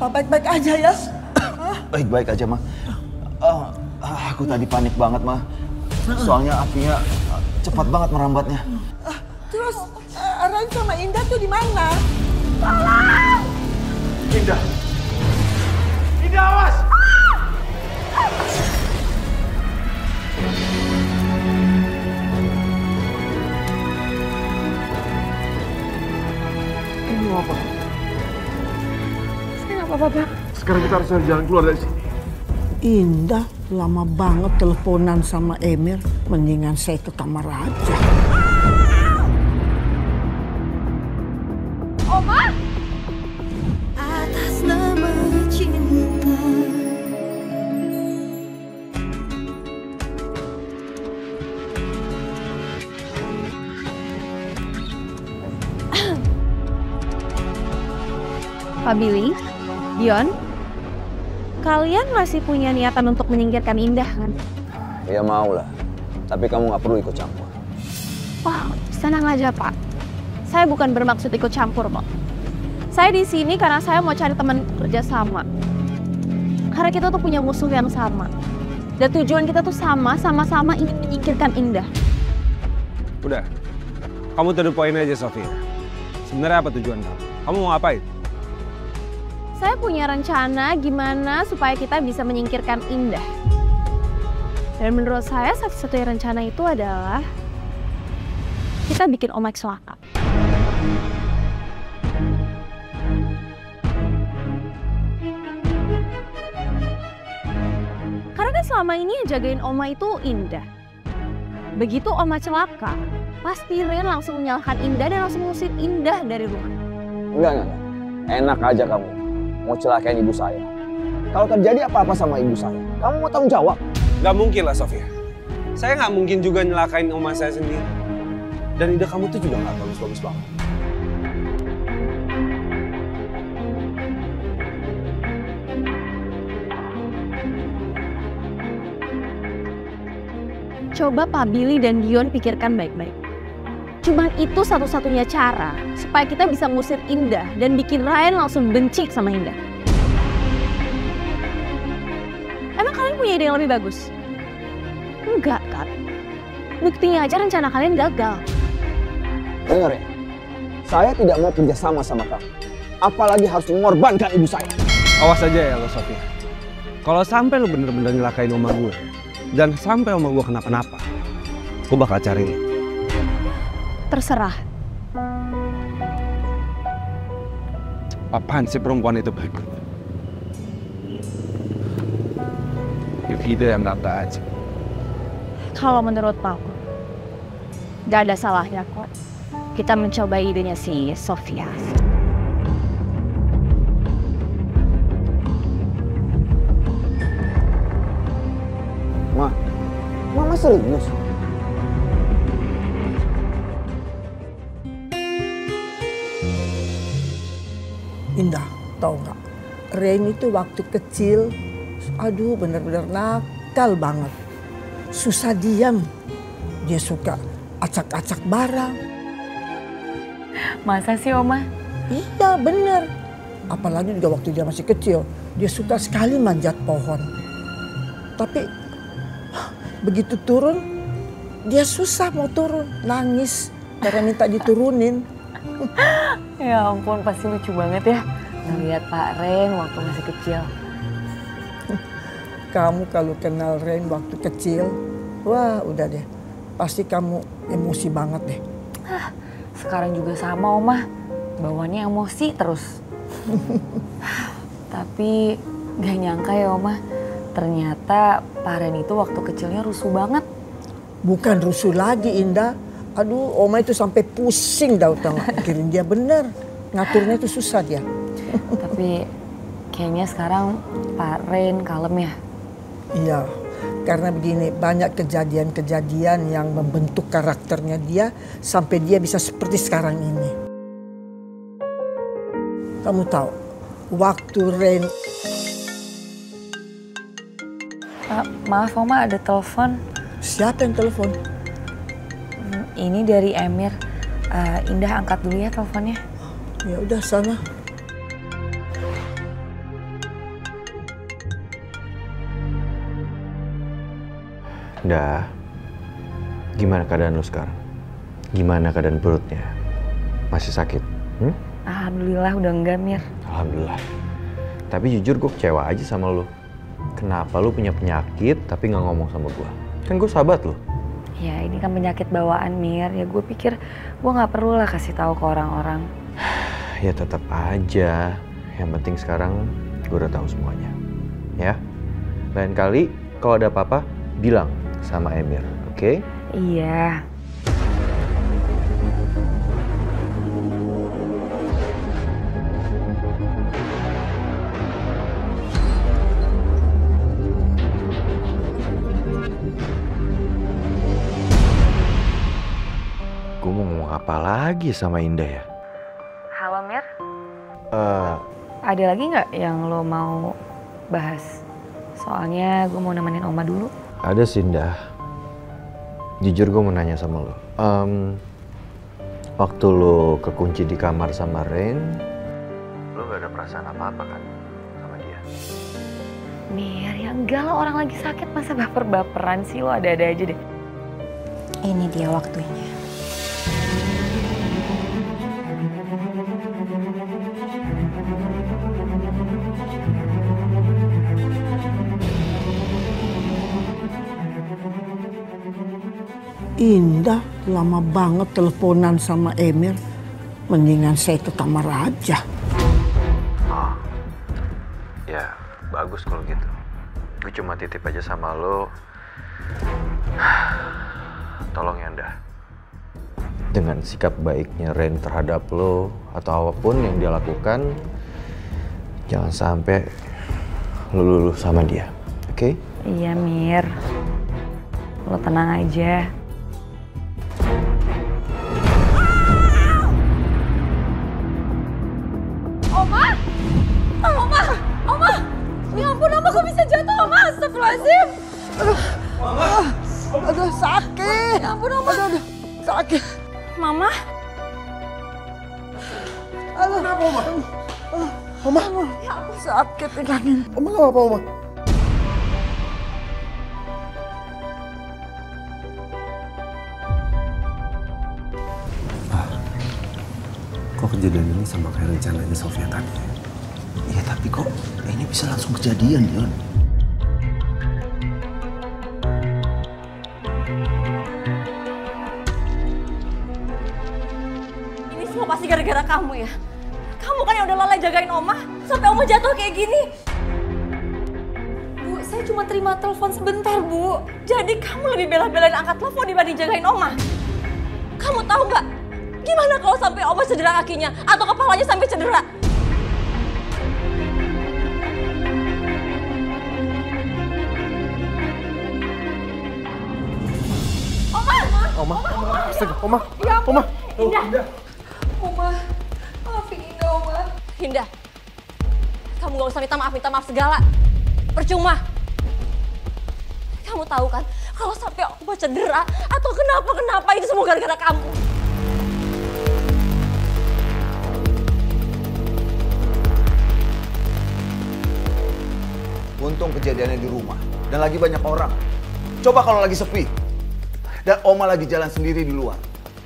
apa-apa, baik-baik aja ya? Baik-baik aja, Ma. Ah, aku tadi panik banget, Ma. Soalnya apinya ah, cepat banget merambatnya. Terus uh, Ren sama Indah tuh di mana? Sekarang kita harus cari jalan keluar dari sini. Indah lama banget teleponan sama Emir. Mendingan saya ke kamar aja. Oma! atas nama cinta Pak Billy, Dion, kalian masih punya niatan untuk menyingkirkan Indah kan? Ya mau lah. Tapi kamu nggak perlu ikut campur. Wah, senang aja Pak. Saya bukan bermaksud ikut campur kok. Saya di sini karena saya mau cari teman kerja sama. Karena kita tuh punya musuh yang sama. Dan tujuan kita tuh sama, sama-sama ingin menyingkirkan Indah. Udah, kamu to the point aja Sofia. Sebenarnya apa tujuan kamu? Kamu mau ngapain? Saya punya rencana gimana supaya kita bisa menyingkirkan Indah. Dan menurut saya satu-satunya rencana itu adalah kita bikin Omek celaka. Karena kan selama ini yang jagain Oma itu Indah. Begitu Oma celaka, pasti Ren langsung menyalahkan Indah dan langsung ngusir Indah dari rumah. Enggak, enggak. Enak aja kamu. Mau celakain ibu saya. Kalau terjadi apa-apa sama ibu saya, kamu mau tanggung jawab. Gak mungkin lah Sofia. Saya nggak mungkin juga nyelakain oma saya sendiri. Dan ide kamu tuh juga nggak bagus-bagus banget. Coba Pak Billy dan Dion pikirkan baik-baik. Cuman itu satu-satunya cara supaya kita bisa ngusir Indah dan bikin Ryan langsung benci sama Indah. Emang kalian punya ide yang lebih bagus? Enggak kan? Buktinya aja rencana kalian gagal. Dengar ya, saya tidak mau kerjasama sama kamu. Apalagi harus mengorbankan ibu saya. Awas aja ya lo Sofia. Kalau sampai lo bener-bener nyelakain oma gue, dan sampai oma gue kenapa-napa, gue bakal cari lo. Terserah. Apaan sih perempuan itu? If ide yang kata aja. Kalau menurut aku, gak ada salahnya kok. Kita mencoba idenya si Sofia. Ma, mama serius. Tau nggak? Ren itu waktu kecil, aduh bener-bener nakal banget. Susah diam. Dia suka acak-acak barang. Masa sih Oma? Iya bener. Apalagi juga waktu dia masih kecil, dia suka sekali manjat pohon. Tapi begitu turun, dia susah mau turun, nangis karena minta diturunin. Ya ampun, pasti lucu banget ya ngeliat Pak Ren waktu masih kecil. Kamu kalau kenal Ren waktu kecil, wah udah deh, pasti kamu emosi banget deh. Sekarang juga sama Oma, bawaannya emosi terus. Tapi gak nyangka ya Oma, ternyata Pak Ren itu waktu kecilnya rusuh banget. Bukan rusuh lagi Indah. Aduh, Oma itu sampai pusing dah nggak? Mikirin dia bener. Ngaturnya itu susah dia. Tapi kayaknya sekarang Pak Ren kalem ya. Iya, karena begini banyak kejadian-kejadian yang membentuk karakternya dia sampai dia bisa seperti sekarang ini. Kamu tahu, waktu Ren Ah, maaf Oma ada telepon. siapa yang telepon? Hmm, Ini dari Emir. Ah, Indah angkat dulu ya teleponnya. Ya udah sana. Dah. Gimana keadaan lu sekarang? Gimana keadaan perutnya? Masih sakit? Hmm? Alhamdulillah udah enggak, Mir. Alhamdulillah. Tapi jujur gue kecewa aja sama lu. Kenapa lu punya penyakit tapi nggak ngomong sama gue? Kan gue sahabat lu. Ya ini kan penyakit bawaan, Mir. Ya gue pikir gue nggak perlu lah kasih tahu ke orang-orang. Ya tetap aja. Yang penting sekarang gue udah tahu semuanya. Ya. Lain kali kalau ada apa-apa bilang sama Emir, oke? Iya. Gue mau ngomong apa lagi sama Indah ya? Halo, Mir. Eh, Ada lagi nggak yang lo mau bahas? Soalnya gue mau nemenin Oma dulu. Ada sih Indah. Jujur gue mau nanya sama lo. Em, waktu lo kekunci di kamar sama Rain, lo gak ada perasaan apa-apa kan sama dia? Mir, ya enggak lah orang lagi sakit masa baper-baperan sih lo ada-ada aja deh. Ini dia waktunya. Indah lama banget teleponan sama Emir. Mendingan saya ke kamar aja. Oh, ya bagus kalau gitu. Gue cuma titip aja sama lo. Tolong ya Indah. Dengan sikap baiknya Rain terhadap lo atau apa pun yang dia lakukan, jangan sampai lo luluh sama dia, oke? Iya, Mir. Lo tenang aja. Sakit pegangin. Oma gak apa-apa, Oma. Kok kejadian ini sama kayak rencananya Sofia tadi? Iya tapi kok ini bisa langsung kejadian, Yon? Ini semua pasti gara-gara kamu ya? Kamu kan yang udah lalai jagain Oma sampai Oma jatuh kayak gini. Bu, saya cuma terima telepon sebentar, Bu. Jadi kamu lebih bela-belain angkat telepon dibanding jagain Oma. Kamu tahu nggak? Gimana kalau sampai Oma cedera kakinya atau kepalanya sampai cedera? Oma! Oma, astaga, Oma, Ya ampun. Oma. Indah. Oma, maafin Indah, Oma. Indah, kamu gak usah minta maaf, minta maaf segala. Percuma. Kamu tahu kan, kalau sampai Oma cedera atau kenapa-kenapa itu semua gara-gara kamu. Untung kejadiannya di rumah dan lagi banyak orang. Coba kalau lagi sepi dan Oma lagi jalan sendiri di luar.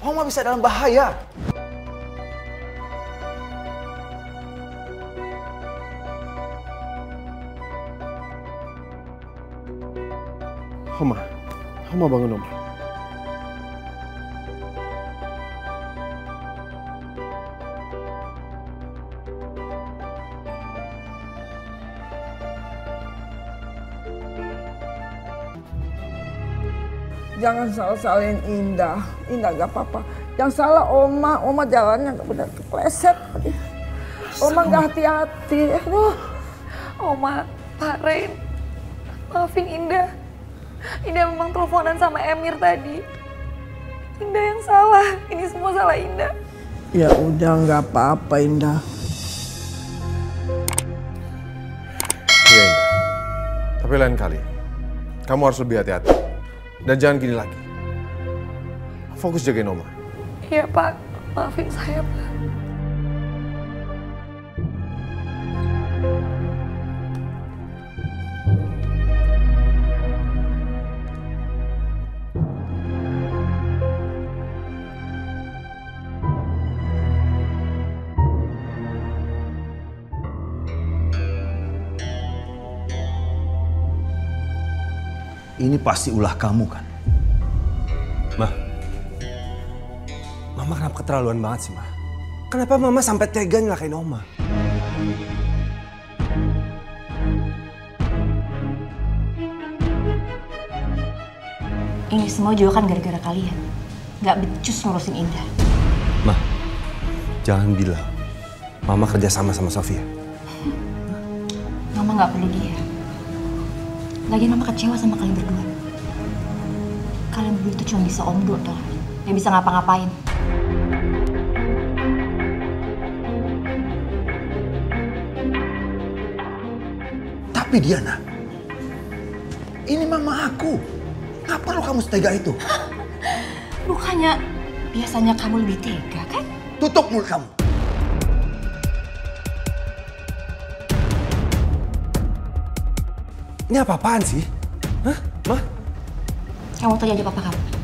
Oma bisa dalam bahaya. Oma, Oma bangun, Oma. Jangan salah-salahin Indah. Indah gak apa-apa. Yang salah Oma. Oma jalannya gak benar kepleset. Oma gak hati-hati. Oma, Pak Rain, maafin Indah. Indah memang teleponan sama Emir tadi. Indah yang salah. Ini semua salah Indah. Ya udah gak apa-apa Indah. Iya, Indah. Tapi lain kali, kamu harus lebih hati-hati. Dan jangan gini lagi. Fokus jagain Oma. Iya, Pak. Maafin saya, Pak. Ini pasti ulah kamu kan? Mah, Mama kenapa keterlaluan banget sih, Mah? Kenapa Mama sampai tega nyelakain Oma? Ini semua juga kan gara-gara kalian. Gak becus ngurusin Indah. Mah, jangan bilang Mama kerja sama sama Sofia. Mama gak perlu dia. Lagian Mama kecewa sama kalian berdua. Kalian berdua itu cuma bisa omdo toh. Gak bisa ngapa-ngapain. Tapi Diana, ini mama aku. Nggak perlu kamu setega itu. Bukannya biasanya kamu lebih tega kan? Tutup mulut kamu. Ini apa-apaan sih? Hah, Mah? Kamu tanya aja papa kamu.